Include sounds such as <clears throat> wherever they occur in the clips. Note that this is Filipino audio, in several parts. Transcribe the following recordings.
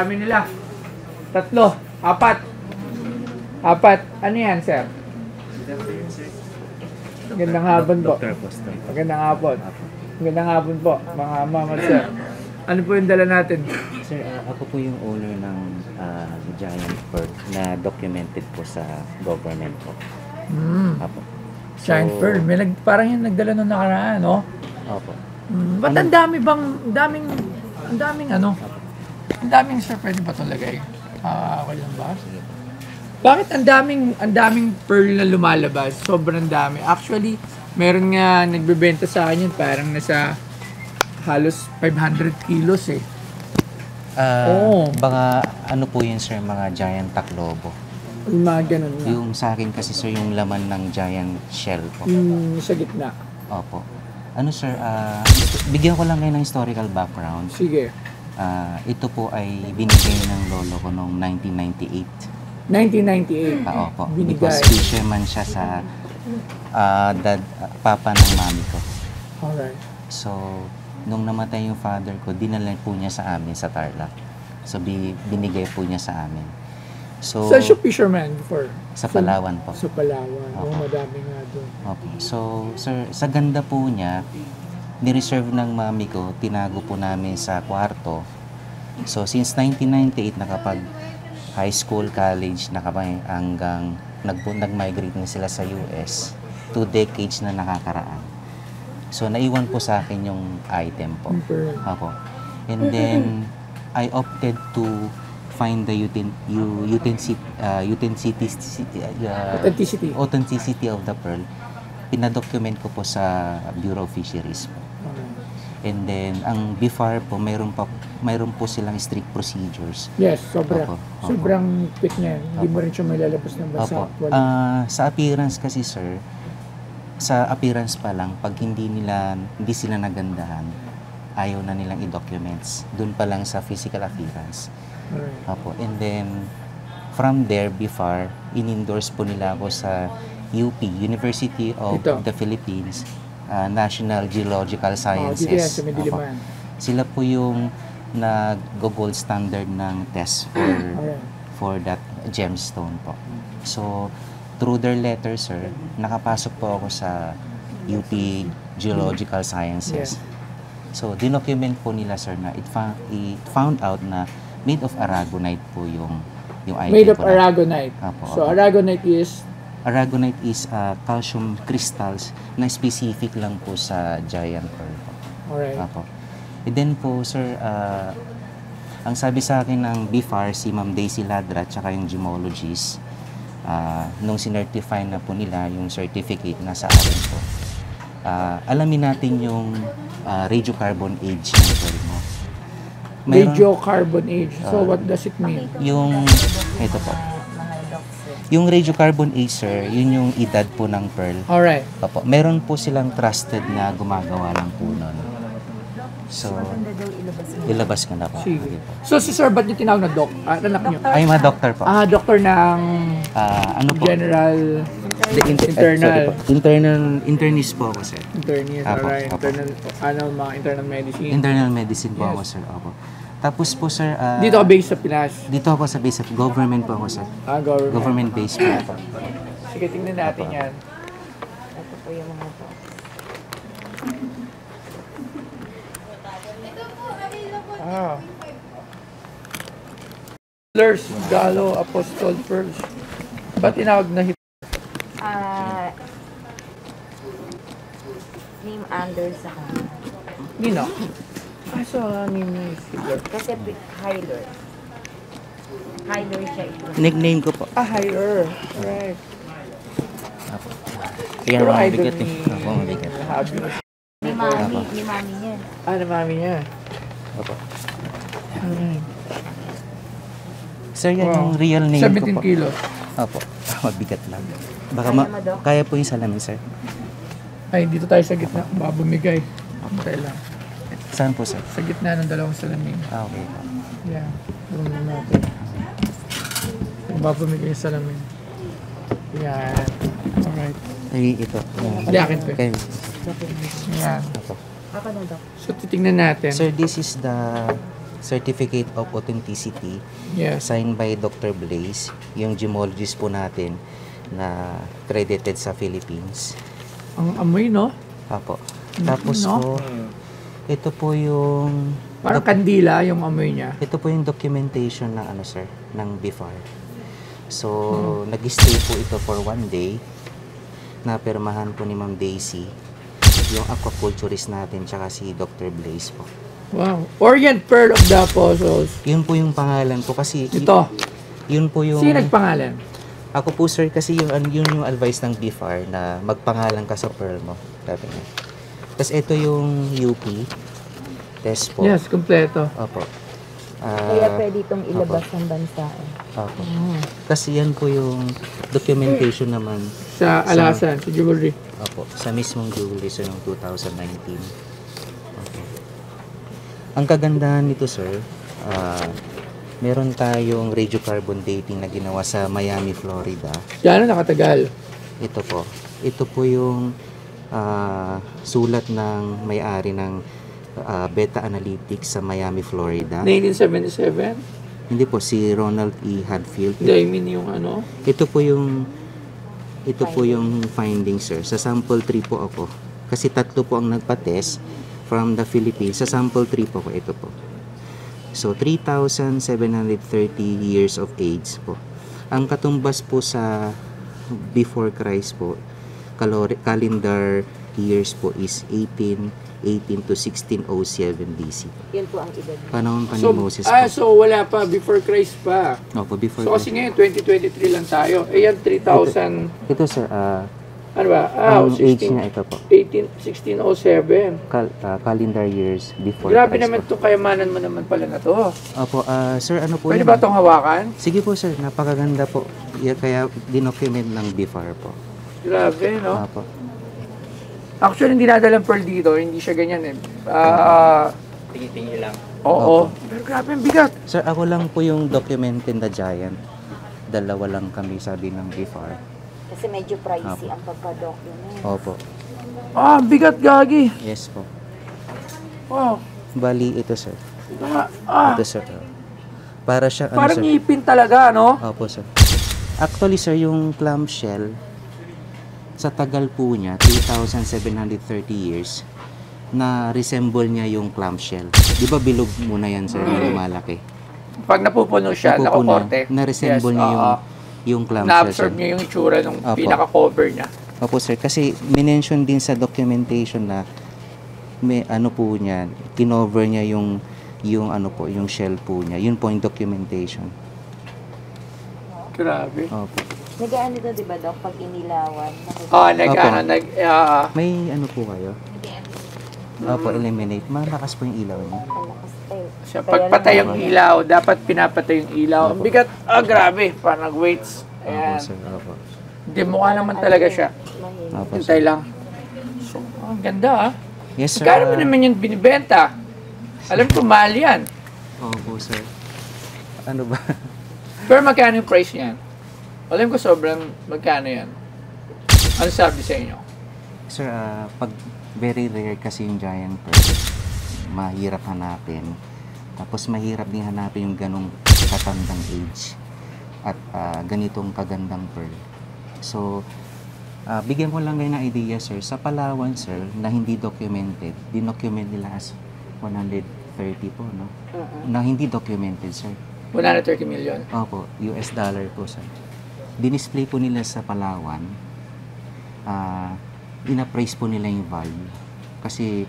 Dami nila. Tatlo. Apat. Apat. Ano yan, sir? Magandang hapon po. Magandang hapon. Magandang hapon po, mga mama sir. Ano po yung dala natin? Sir, ah, ako po yung owner ng ah, Giant Pearl na documented po sa government po. Hmm. Apo. Giant So, Pearl. May nag, parang yung nagdala nung nakaraan, no? Opo. Hmm. Ba't ang dami bang, ang daming, ang daming ano? Ang daming, sir, pwede ba ito lagay? Ah, okay lang ba? Bakit ang daming, ang daming pearl na lumalabas? Sobrang dami. Actually, meron nga nagbebenta sa akin yun, parang nasa halos 500 kilos eh. Ah, Oo. Baka ano po yun sir, mga giant taklobo. Yung mga ganun nga. Yung sa akin kasi sir, yung laman ng giant shell po. Yung sa gitna. Opo. Ano sir, ah, bigyan ko lang kayo ng historical background. Sige. Ah, ito po ay binigay ng lolo ko noong 1998. 1998. Ah, opo. Binigay. Because fisherman siya sa ah, dad, papa ng mami ko. Alright. So, nung namatay yung father ko, dinala po niya sa amin sa Tarlac. So, bi- binigay po niya sa amin. So, Sa siya fisherman before? sa Palawan po. Sa Palawan. Oo, Opo. madami nga doon. Okay. So, sir, sa ganda po niya, nireserve ng mami ko, tinago po namin sa kwarto. So, since 1998, nakapag high school, college, nakapag hanggang nag nag-migrate na sila sa US. Two decades na nakakaraan. So, naiwan po sa akin yung item po. Ako. And then, I opted to find the uten, utensi, uh, authenticity, uh, Authenticity. authenticity of the pearl. Pinadocument ko po sa Bureau of Fisheries po. And then, ang BIFAR po, mayroon, pa, mayroon po silang strict procedures. Yes, sobra. Opo, opo. Sobrang quick niya. Hindi mo Opo. rin siya may lalabas ng bansa. Opo. Wala. Ah, sa appearance kasi, sir, sa appearance pa lang, pag hindi nila, hindi sila nagandahan, ayaw na nilang i-documents. Doon pa lang sa physical appearance. Alright. Apo. And then, from there, BIFAR, in-endorse po nila ako sa UP, University of Ito. the Philippines, ah, National Geological Oh, Sciences. Apo. Mediliman. Sila po yung nag-gold standard ng test for <clears throat> for that gemstone po. So, through their letter, sir, nakapasok po ako sa UP Geological Sciences. So, dinocument po nila, sir, na it found, it found out na made of aragonite po yung yung item Made of aragonite. Apo, So, aragonite is Aragonite is uh, calcium crystals na specific lang po sa giant pearl po. alright. Apo. And then po, sir, ah, ang sabi sa akin ng BFAR, si Ma'am Daisy Ladra, tsaka yung gemologist, ah, nung sinertify na po nila yung certificate na sa akin po, ah, alamin natin yung ah, radiocarbon age ng pearl mo. Meron- Radiocarbon age. So, Ah. what does it mean? Yung, ito po. Yung radiocarbon age, sir, yun yung edad po ng pearl. Alright. Opo. Meron po silang trusted na gumagawa ng po nun. So, ilabas ko na po. Sige. So, si Sir, ba't niyo tinawag na doc? Ah, anak niyo? Ay, mga doctor po. Ah, doktor ng Ah, ano po? general The inter- internal. sorry po. Internal, internist po ako, sir. internist. Apo, Alright. apo. Internal, ano, mga internal medicine. Internal medicine po Yes. ako, sir. Opo. Tapos po, sir, ah, Dito ka based sa Pinas. dito ako sa base of government po ako, sir. Ah, government. Government based po ako. Sige, tingnan natin Apo. yan. Ito po yung mga box. Ah. Lers, Galo, Apostol, Pearls. Ba't tinawag na hit? Ah, name under sa kanya. Nino? Ah, so, name ni Hitler. Kasi pi- Hyler. Hyler siya ito. Nickname ko po. Ah, higher. Alright. Apo. Kaya Pero mga idol bigat ni... eh. Opo, mabigat. Habi ni... Ni mami, ni mami niya. Ah, na mami niya. Opo. Alright. Sir, yan Wow. yung real name ko 17 po. kilos. Opo. <laughs> Mabigat lang. Baka Kaya ma- kaya po yung salamin, sir. Ay, dito tayo sa gitna. Babumigay. Okay lang. Saan po, sir? Sa gitna ng dalawang salamin. Ah, okay po. Yeah. Doon na natin. Babumigay yung salamin. Yan. Alright. Ay, ito. Yan. Hindi, akin to. Kayo. Yan. Opo. Ako na, Doc. So, titignan natin. Sir, this is the Certificate of Authenticity Yes. signed by Dr. Blaze, yung gemologist po natin na credited sa Philippines. Ang amoy, no? Apo. Tapos no? po, ito po yung Parang kandila yung amoy niya. ito po yung documentation ng ano sir, ng BIFAR. So, nag-stay po ito for one day. Napirmahan po ni Ma'am Daisy, yung aquaculturist natin, tsaka si Dr. Blaze po. Wow. Orient Pearl of the Apostles. Yun po yung pangalan ko kasi Ito. yun po yung Sino nagpangalan? Ako po sir kasi yung yun yung advice ng BIFAR na magpangalan ka sa pearl mo. Sabi niya. Tapos ito yung UP test po. Yes, kompleto. Opo. Kaya Ah, pwede itong ilabas ng bansa. eh. opo. Kasi yan po yung documentation naman Sa alasan, sa jewelry. opo, sa mismong jewelry sir noong 2019. Okay. Ang kagandahan nito sir, ah, meron tayong radiocarbon dating na ginawa sa Miami, Florida. Gano'n nakatagal? Ito po. Ito po yung ah, sulat ng may-ari ng ah, Beta Analytics sa Miami, Florida. 1977? Hindi po si Ronald E. Hadfield. Hindi, I mean yung ano. Ito po yung ito po yung findings sir. Sa sample 3 po ako. Kasi tatlo po ang nagpa-test from the Philippines. Sa sample 3 po ako. Ito po. So 3,730 years of age po. Ang katumbas po sa before Christ po, calori- calendar years po is 18 18 to 1607 BC. Yun po ang edad. Panahon pa ni So, Moses ah, po. so wala pa, before Christ pa. Opo, before So kasi ngayon, 2023 lang tayo. Eh yan, 3,000, Ito sir, ah, ano ba? Ah, ang age 16, niya ito po. 18, 1607. Cal- ah, calendar years before Grabe Christ naman po. to kayamanan mo naman pala na to. Opo, ah, sir, ano po Pwede yan? ba itong hawakan? Sige po sir, napakaganda po. Yeah, kaya dinocument ng BIFAR po. Grabe, no? Opo. Actually, hindi nadalang pearl dito. Hindi siya ganyan eh. Ah, Tingin-tingin lang. oo. Pero grabe, ang bigat. Sir, ako lang po yung documented na giant. Dalawa lang kami sabi ng BIFAR. Kasi medyo pricey Apo. ang pagka-document. Opo. Ah, ang bigat, gagi. Yes po. Wow. Bali ito sir. Ah, ah, Ito sir. Para siya, ano parang sir? ngipin talaga, no? Opo, sir. Actually, sir, yung clamshell, sa tagal po niya, 3,730 years, na resemble niya yung clamshell. Di ba bilog muna yan, sir, na lumalaki? Pag napupuno siya, Napupuno, nakukorte. na-resemble niya yung, oo. yung clamshell, Na-absorb niya yung itsura ng pinaka-cover niya. Opo, sir. Kasi minention din sa documentation na may ano po niya, kinover niya yung yung ano po, yung shell po niya. Yun po yung documentation. Grabe. Opo. Nag-ano to, di ba, Doc? Pag inilawan. nakikita- Ah, nag, Opo. ano, nag, ah, May ano po kayo? Opo, eliminate. Malakas po yung ilaw niya. Malakas eh. siya, Kaya pagpatay lang- yung ilaw, dapat pinapatay yung ilaw. Ang bigat, ah, grabe. Parang nag-weights. Opo, Ayan. sir. Opo. Hindi, mukha naman talaga siya. Mahina. Opo, sir. Hintay lang. So, ang ganda ah. Yes, sir. Kaya mo Ah, naman yung binibenta. Alam ko, mahal yan. Opo, sir. Ano ba? Pero magkano yung price niyan? Alam ko sobrang magkano yan. Ano sabi sa inyo? sir, ah, pag very rare kasi yung giant pearl, mahirap hanapin. Tapos mahirap din hanapin yung ganong katandang age at ah, ganitong kagandang pearl. So, ah, bigyan ko lang kayo ng idea, sir. Sa Palawan, sir, na hindi documented, dinocument nila as 130 po, no? Na hindi documented, sir. 130 million. Opo, US dollar po sir. Dinisplay po nila sa Palawan. Ah, inappraise po nila yung value. Kasi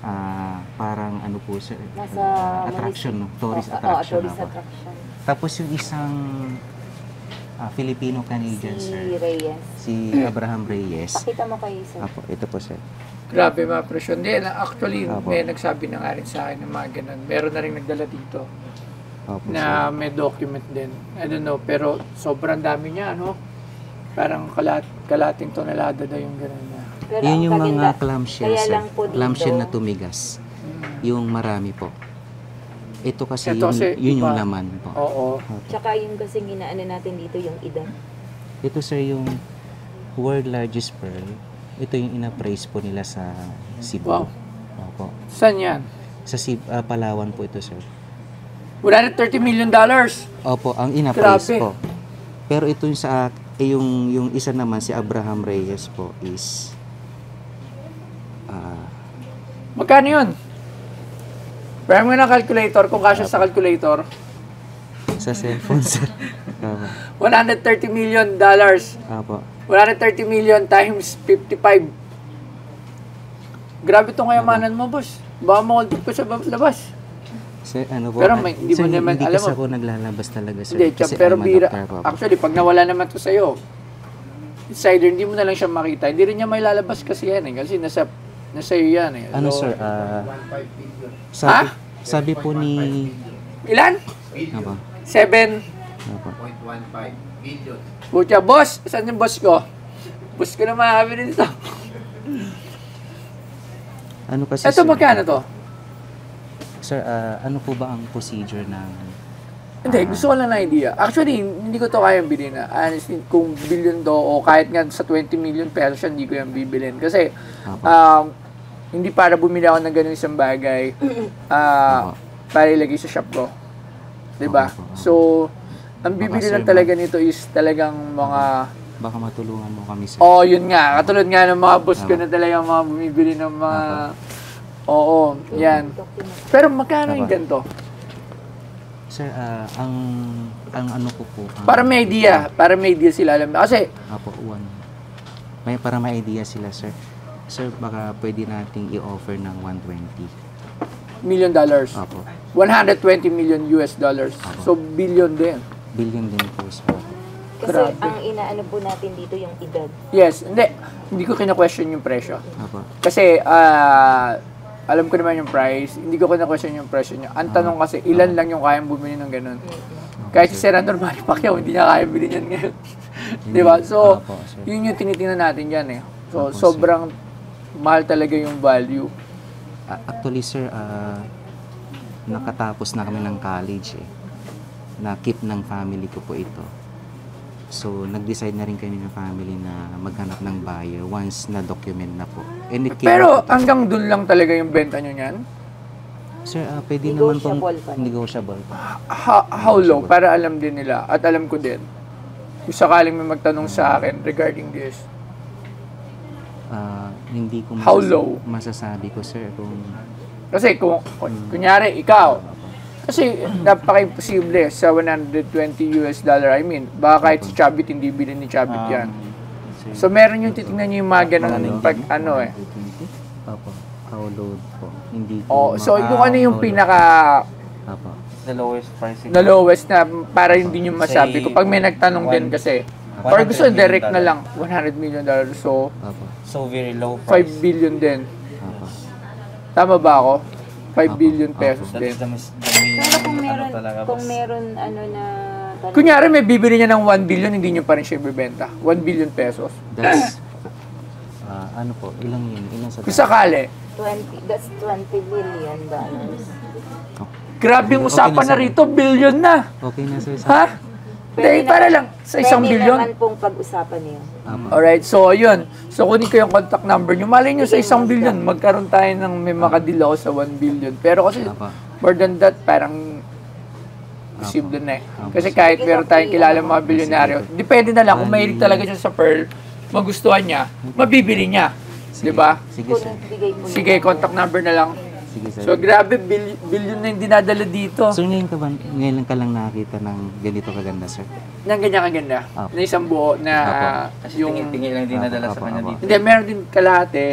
ah, parang ano po sir, Nasa ah, attraction, no? tourist attraction. tourist ako. attraction. Tapos yung isang ah, Filipino-Canadian Si sir, Reyes. si Abraham Reyes. Pakita mo kay sir. Apo, ito po sir. Grabe mga presyon. Hindi, actually, Apo. may nagsabi na nga rin sa akin ng mga ganun. Meron na rin nagdala dito Opo, na sir. may document din. I don't know, pero sobrang dami niya, no? Parang kalat, kalating tonelada daw yung ganun na. Pero Yun yung mga clamshell sir. Clamshell na tumigas. Mm. Yung marami po. Ito kasi, Ito yun, kasi yun yung iba. laman po. Oo. Tsaka yung kasi ginaano natin dito yung edad. Ito sir yung world largest pearl. Ito yung ina-praise po nila sa Cebu. Wow. Opo. Saan yan? Sa Cebu, ah, Palawan po ito sir. 130 million dollars. Opo, ang ina-praise Grabe. po. Pero ito yung sa eh, yung yung isa naman si Abraham Reyes po is ah Magkano yun? Pwede mo na calculator, kung kasya sa calculator. sa cellphone sir. <laughs> Opo. 130 million dollars. Opo. 130 million times 55. Grabe itong kayamanan mo, boss. Baka ma-hold ko sa labas. Sir, ano po? Pero ah, may- hindi mo sir, naman hindi alam kasi mo. ako naglalabas talaga sir. Hindi, Kasi pero bira. Actually, pag nawala naman to sa'yo, insider, hindi mo na lang siya makita. Hindi rin niya may lalabas kasi yan eh. Kasi nasa, nasa iyo yan eh. Ano So, sir? ah sabi, Ha? sabi po ni Ilan? Opo. Seven. Opo. Pucha, boss! Saan yung boss ko? Boss ko na makakabili nito. Ano kasi Ito magkano to? Sir, ah, ano po ba ang procedure ng Hindi, gusto ko lang na idea. Actually, hindi ko to kayang bilhin na. Honestly, kung billion to o kahit nga sa 20 million pesos, hindi ko yan bibilin. Kasi, Apo. um, hindi para bumili ako ng ganun isang bagay ah, Apo. para ilagay sa shop ko. 'Di ba? Apo. So, ang bibili lang talaga nito is talagang mga baka matulungan mo kami sir? Oh, yun nga. Katulad nga ng mga boss ko na talagang mga bumibili ng mga Oo, yan. Pero magkano yung ganito? Sir, ah, ang ang ano ko po ang, Para may idea. Para may idea sila alam. Kasi, Apo, one. May para may idea sila sir. Sir, baka pwede nating i-offer ng 120. million dollars. Apo. 120 million US dollars. Apo. So, billion din. Billion din po sir. Kasi Grabe. ang inaano po natin dito yung edad. Yes, hindi. Hindi ko kina-question yung presyo. Apo. Kasi, ah, alam ko naman yung price. Hindi ko kina-question yung presyo niya. Ang tanong kasi, ilan lang yung kayang bumili ng ganun. Kahit si Senator Manny Pacquiao, hindi niya kaya bilhin yan ngayon. <laughs> Di ba? So, yun yung tinitingnan natin yan eh. So, sobrang mahal talaga yung value. Actually sir, ah, nakatapos na kami ng college eh. Na-keep ng family ko po ito. So, nag-decide na rin kami ng family na maghanap ng buyer once na-document na po. Came Pero, hanggang dun lang talaga yung benta nyo niyan? Sir, ah, pwede naman pong Negotiable pa. how, how low para alam din nila at alam ko din. Kung sakaling may magtanong sa akin regarding this. Ah, hindi ko How low? masasabi ko sir kung kasi kung kunyari ikaw. Kasi napaka-imposible sa 120 US dollar. I mean baka kahit si Chabit hindi bilhin ni Chabit yan so meron yung titingnan nyo yung mga ganun pag ano eh Opo, how low po. Hindi ko oh, so yung ano yung pinaka Opo. The lowest pricing. na lowest na para hindi nyo masabi ko pag may nagtanong din kasi or gusto 100 million direct na lang 100 million dollars so Opo. So very low 5 price. billion din Opo. Tama ba ako? 5 Apo, billion apo. pesos That's din. the, the main, Pero kung meron, ano talaga, kung meron ano na Kunyari may bibili niya ng 1 billion, hindi niyo pa rin siya ibibenta. 1 billion pesos. That's ah, ano po, ilang yun? Ilang sa Kung sakali, 20, that's 20 billion dollars. grabe yung Okay usapan na, na sir. rito, billion na. Okay na sir. Ha? Hindi, para lang, sa isang Pwede billion. naman pong pag-usapan niyo. Apo. Alright, so yun. So kunin ko yung contact number niyo. Malay niyo sa isang billion, magkaroon tayo ng may makadil ako sa 1 billion. Pero kasi, more than that, parang posible na eh. Apo. Kasi kahit meron tayong kilala mga bilyonaryo, depende na lang kung mahilig talaga siya sa pearl, magustuhan niya, mabibili niya. Di ba? Sige sir. Sige, contact number na lang. Sige sir. So, grabe, bil- billion na yung dinadala dito. Sir, ngayon ka ba, ngayon ka lang nakakita ng ganito kaganda, sir? Nang ganyan kaganda. Apo. Na isang buo na Kasi yung... tingin-tingin lang din nadala Apo, sa kanya apo. dito. Hindi, meron din kalahati.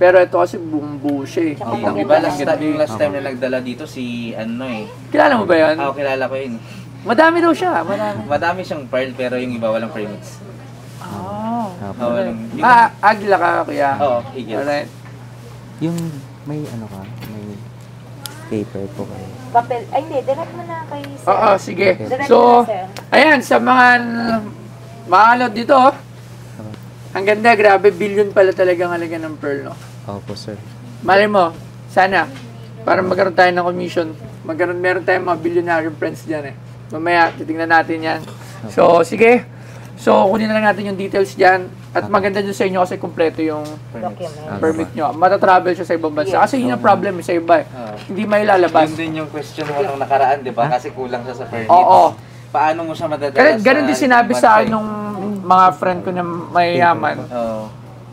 Pero ito kasi buong buo siya eh. Tsaka Yung maganda iba last, lang. yung last time na nagdala dito si ano eh. Kilala mo ba yan? Ako kilala ko yun. Madami daw siya. Madami. Madami siyang pearl pero yung iba walang premix. Oh. Apo. Oh, walang, yung, Ah, agila ka kuya. Oo, higit. Alright. Yung may ano ka, may paper po kayo. Papel. Ay, hindi. Direct mo na kay sir. Oo, sige. Direct So, mo na, sir. ayan, sa mga mga ano dito, oh. ang ganda, grabe, billion pala talaga ang halaga ng pearl, no? Opo, sir. Malay mo, sana, para magkaroon tayo ng commission, magkaroon, meron tayong mga billionaire friends dyan eh. Mamaya, titingnan natin yan. So, sige. So, kunin na lang natin yung details dyan. At maganda dyan sa inyo kasi kumpleto yung Document. permit nyo. Matatravel siya sa ibang bansa. Kasi yun ang problem sa iba. eh. Hindi may lalabas. Yun din yung question mo nung nakaraan, di ba? Kasi kulang siya sa permits. Oo. Paano mo siya madadala Ganun, ganun din sinabi sa akin eh? nung mga friend ko na mayayaman. Oo.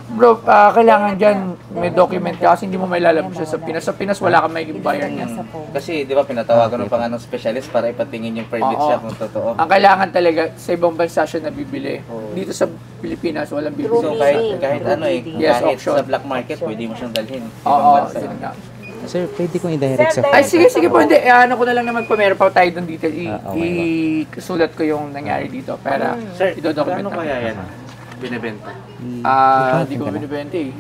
Bro, ah, kailangan dyan may document ka kasi hindi mo may lalabas siya sa Pinas. Sa Pinas, wala kang may buyer niyan. Kasi di ba pinatawagan mo pa nga ng specialist para ipatingin yung permit Oo. siya kung totoo. Ang kailangan talaga sa ibang bansa siya nabibili. Dito sa Pilipinas, walang bibili. So kahit kahit ano eh, Yes, kahit option. sa black market, pwede mo siyang dalhin. Oo, Ibang bansa. yun nga. Sir, pwede kong i-direct sa Ay, sige, sige po. Hindi, eh, ano ko na lang naman po. Meron pa tayo doon detail. I, Ah, okay isulat ko yung nangyari dito. Para Sir, idodocument ano kaya yan? Binibenta. Ah, di ko binibenta eh.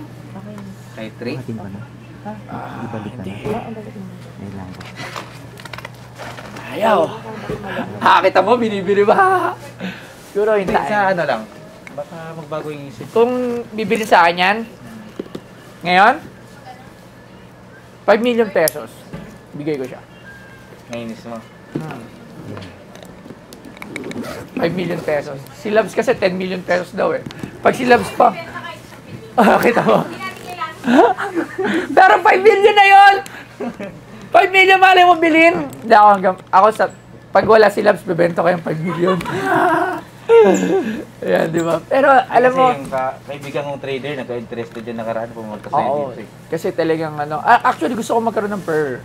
Kahit 3? Atin ba na? Ibalik ka na. May lang po. Ayaw. Ha, kita mo, binibili ba? Siguro hindi. Hindi, sa ano lang. Baka magbago yung isip. Kung bibili sa akin yan, ngayon, 5 million pesos. Bigay ko siya. Ngainis mo. 5 million pesos. Si Labs kasi 10 million pesos daw eh. Pag si Labs pa, <laughs> ah, kita mo. <laughs> Pero 5 million na yon. 5 million mali mo bilhin. Hindi ako hanggang, ako sa, pag wala si Labs, bebenta ko yung 5 million. <laughs> Ayan, di ba? Pero alam Kasi mo, yung ka, kaibigan kong trader, nagka-interested din nakaraan pumunta sa Oo. dito. Kasi talagang ano, actually gusto ko magkaroon ng per.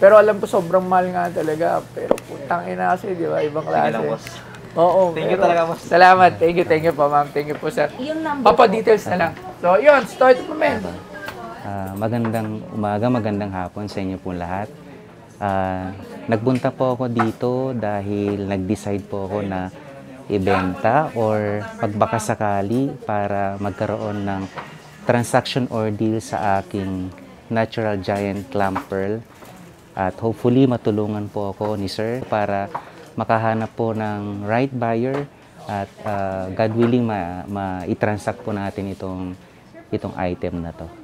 Pero alam ko sobrang mahal nga talaga. Pero putang ina kasi, di ba? Ibang Sige klase. Oo. Thank you pero- talaga, boss. Salamat. Thank you, thank you po, ma'am. Thank you po, sir. Yung number Papa, po. details na lang. So, yun. Start mo, men. Ah, magandang umaga, magandang hapon sa inyo po lahat. Ah, nagpunta po ako dito dahil nag-decide po ako na ibenta or pagbaka sakali para magkaroon ng transaction or deal sa aking natural giant clam pearl. At hopefully matulungan po ako ni sir para makahanap po ng right buyer at ah, God willing ma, ma i-transact po natin itong itong item na to.